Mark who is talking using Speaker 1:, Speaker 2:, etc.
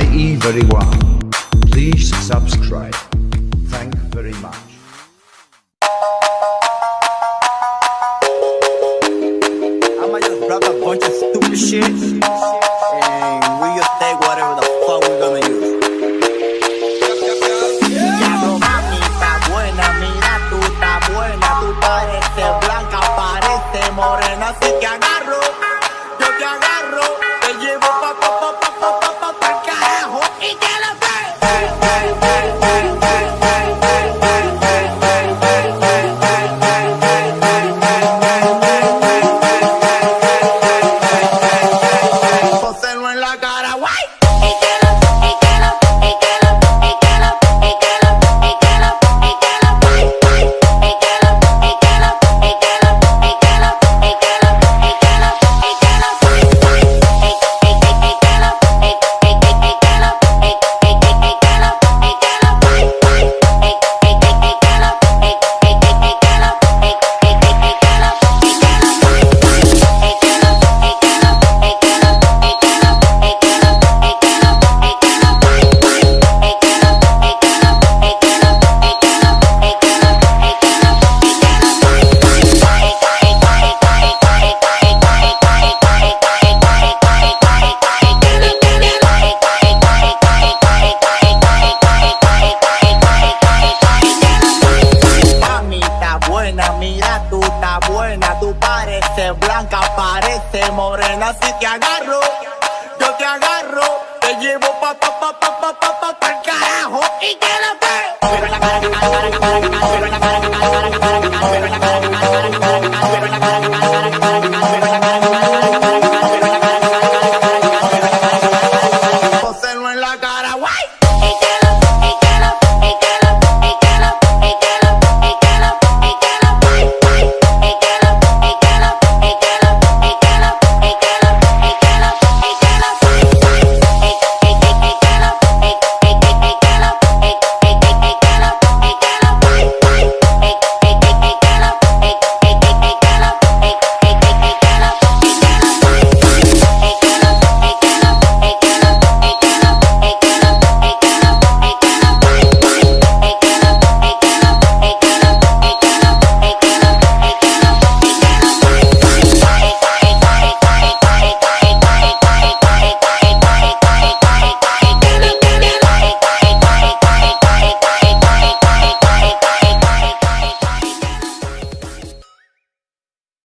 Speaker 1: IE very well. Please subscribe. Thank very much.
Speaker 2: I'm brother bunch of stupid shit. Hey. tú estás buena, tú pareces blanca, pareces morena. Si te agarro, yo te agarro, te llevo pa pa pa pa pa pa pa, pa carajo y quédate.